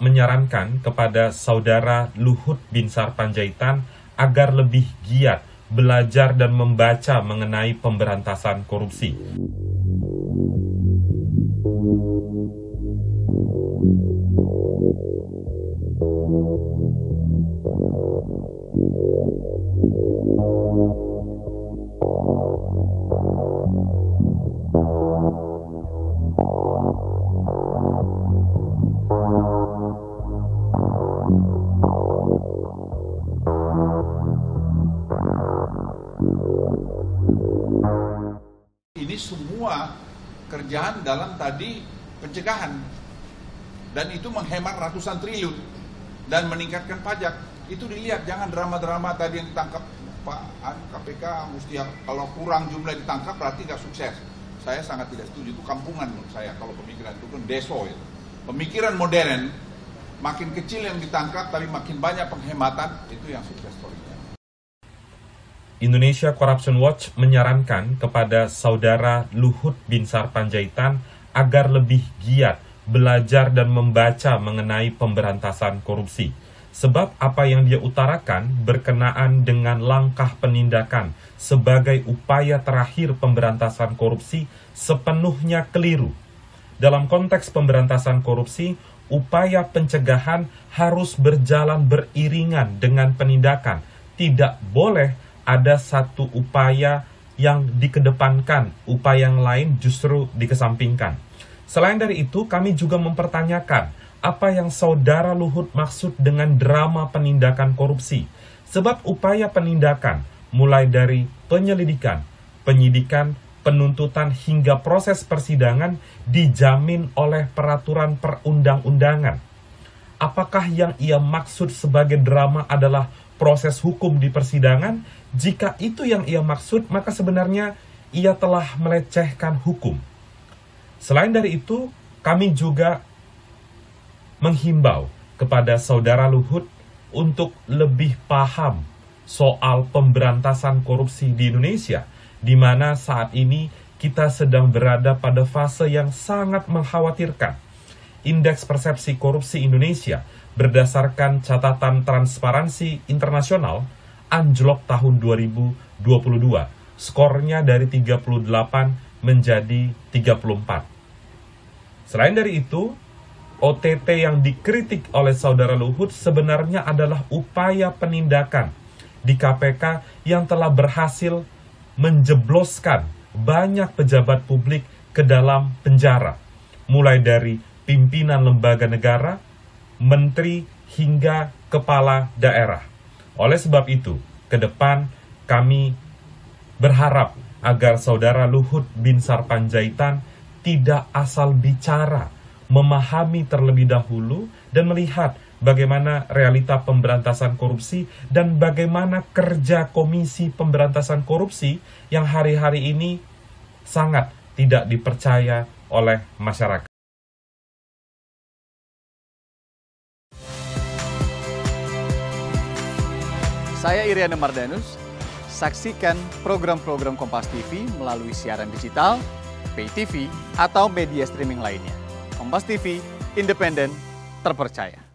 menyarankan kepada saudara Luhut Binsar Panjaitan agar lebih giat belajar dan membaca mengenai pemberantasan korupsi. Semua kerjaan dalam tadi pencegahan dan itu menghemat ratusan triliun dan meningkatkan pajak. Itu dilihat jangan drama-drama tadi yang ditangkap Pak KPK mesti kalau kurang jumlah ditangkap berarti nggak sukses. Saya sangat tidak setuju itu kampungan menurut saya kalau pemikiran itu kan deso itu. Pemikiran modern makin kecil yang ditangkap tapi makin banyak penghematan itu yang sukses story-nya. Indonesia Corruption Watch menyarankan kepada saudara Luhut Binsar Panjaitan agar lebih giat belajar dan membaca mengenai pemberantasan korupsi. Sebab apa yang dia utarakan berkenaan dengan langkah penindakan sebagai upaya terakhir pemberantasan korupsi sepenuhnya keliru. Dalam konteks pemberantasan korupsi, upaya pencegahan harus berjalan beriringan dengan penindakan. Tidak boleh ada satu upaya yang dikedepankan, upaya yang lain justru dikesampingkan. Selain dari itu, kami juga mempertanyakan apa yang saudara Luhut maksud dengan drama penindakan korupsi. Sebab upaya penindakan mulai dari penyelidikan, penyidikan, penuntutan hingga proses persidangan dijamin oleh peraturan perundang-undangan. Apakah yang ia maksud sebagai drama adalah proses hukum di persidangan, jika itu yang ia maksud, maka sebenarnya ia telah melecehkan hukum. Selain dari itu, kami juga menghimbau kepada saudara Luhut untuk lebih paham soal pemberantasan korupsi di Indonesia, di mana saat ini kita sedang berada pada fase yang sangat mengkhawatirkan. Indeks persepsi korupsi Indonesia berdasarkan catatan transparansi internasional anjlok tahun 2022. Skornya dari 38 menjadi 34. Selain dari itu, OTT yang dikritik oleh saudara Luhut sebenarnya adalah upaya penindakan di KPK yang telah berhasil menjebloskan banyak pejabat publik ke dalam penjara. Mulai dari pimpinan lembaga negara, menteri, hingga kepala daerah. Oleh sebab itu, ke depan kami berharap agar saudara Luhut bin Sarpanjaitan tidak asal bicara, memahami terlebih dahulu dan melihat bagaimana realita pemberantasan korupsi dan bagaimana kerja Komisi Pemberantasan Korupsi yang hari-hari ini sangat tidak dipercaya oleh masyarakat. Saya Iriana Mardanus. Saksikan program-program Kompas TV melalui siaran digital, pay TV, atau media streaming lainnya. Kompas TV, independen, terpercaya.